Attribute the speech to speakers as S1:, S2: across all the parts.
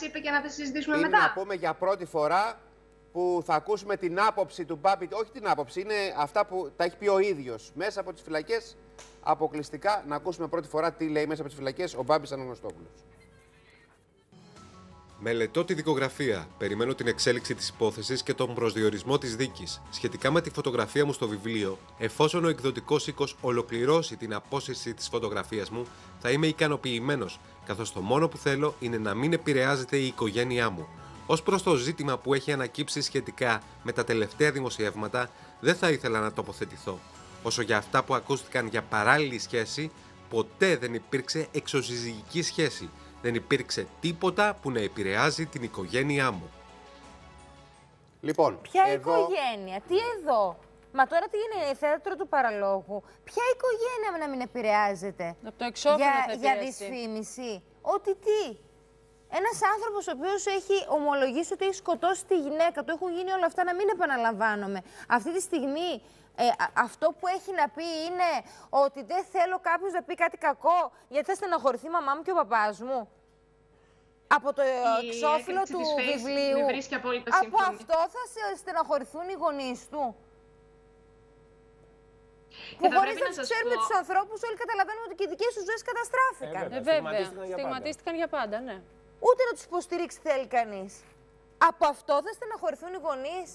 S1: είπε και να τα συζητήσουμε
S2: είναι
S1: μετά.
S2: να πούμε για πρώτη φορά που θα ακούσουμε την άποψη του Μπάμπη. Όχι την άποψη, είναι αυτά που τα έχει πει ο ίδιος μέσα από τις φυλακές. Αποκλειστικά να ακούσουμε πρώτη φορά τι λέει μέσα από τις φυλακές ο Μπάμπης Αναγνωστόπουλος.
S3: Μελετώ τη δικογραφία. Περιμένω την εξέλιξη της υπόθεσης και τον προσδιορισμό της δίκης. Σχετικά με τη φωτογραφία μου στο βιβλίο, εφόσον ο εκδοτικός οίκος ολοκληρώσει την απόσυρση της φωτογραφίας μου, θα είμαι ικανοποιημένος, καθώς το μόνο που θέλω είναι να μην επηρεάζεται η οικογένειά μου. Ω προς το ζήτημα που έχει ανακύψει σχετικά με τα τελευταία δημοσιεύματα, δεν θα ήθελα να τοποθετηθώ. Όσο για αυτά που ακούστηκαν για παράλληλη σχέση, ποτέ δεν υπήρξε εξωσυζυγική σχέση. Δεν υπήρξε τίποτα που να επηρεάζει την οικογένειά μου.
S2: Λοιπόν,
S4: Ποια
S2: εδώ,
S4: οικογένεια, τι εδώ; Μα τώρα τι είναι θέατρο του παραλόγου. Ποια οικογένεια να μην επηρεάζεται.
S5: Από το εξώφυλλο
S4: για,
S5: θα
S4: για
S5: επηρεαστεί.
S4: δυσφήμιση; Ότι τι; Ένας άνθρωπος ο οποίος έχει ομολογήσει ότι έχει σκοτώσει τη γυναίκα του, έχουν γίνει όλα αυτά να μην επαναλαμβάνομαι. Αυτή τη στιγμή ε, α- αυτό που έχει να πει είναι ότι δεν θέλω κάποιος να πει κάτι κακό γιατί θα στεναχωρηθεί η μαμά μου και ο παπάς μου. Από το
S1: Η
S4: εξώφυλλο
S1: έκρηξη
S4: του
S1: της Face
S4: βιβλίου.
S1: με βρίσκει απόλυτα
S4: Από
S1: σύμφωνη.
S4: αυτό θα σε- στεναχωρηθούν οι γονείς του. Που
S1: Και θα
S4: χωρί
S1: πρέπει
S4: να
S1: να
S4: του
S1: σας
S4: ξέρουμε
S1: πω-
S4: τους ανθρώπους, όλοι καταλαβαίνουμε ότι και οι δικές τους ζωές καταστράφηκαν.
S5: Ε, βέβαια.
S6: Στιγματίστηκαν για πάντα.
S5: Στιγματίστηκαν για πάντα, ναι.
S4: Ούτε να τους υποστηρίξει θέλει κανείς. Από αυτό θα στεναχωρηθούν οι γονείς.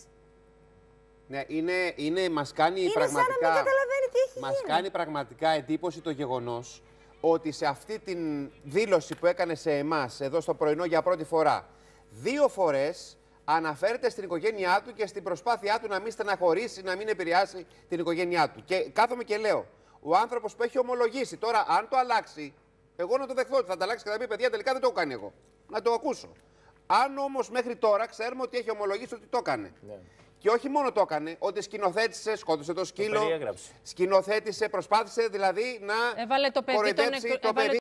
S2: ναι, είναι, είναι, μας κάνει
S4: Είναι σαν να
S2: πραγματικά...
S4: μην καταλαβαίνει τι έχει
S2: Μας
S4: γίνει.
S2: κάνει πραγματικά εντύπωση το γεγονός ότι σε αυτή την δήλωση που έκανε σε εμάς εδώ στο πρωινό για πρώτη φορά δύο φορές αναφέρεται στην οικογένειά του και στην προσπάθειά του να μην στεναχωρήσει, να μην επηρεάσει την οικογένειά του. Και κάθομαι και λέω, ο άνθρωπος που έχει ομολογήσει τώρα αν το αλλάξει, εγώ να το δεχθώ ότι θα το αλλάξει και θα πει παιδιά τελικά δεν το έχω κάνει εγώ. Να το ακούσω. Αν όμως μέχρι τώρα ξέρουμε ότι έχει ομολογήσει ότι το έκανε.
S6: Ναι.
S2: Και όχι μόνο το έκανε, ότι σκηνοθέτησε, σκότωσε το σκύλο.
S6: περιέγραψε.
S2: σκηνοθέτησε, προσπάθησε δηλαδή να
S5: Έβαλε το παιδί τον
S2: κοροϊδέψει
S5: νεκρο-
S2: το
S5: έβαλε
S2: παιδί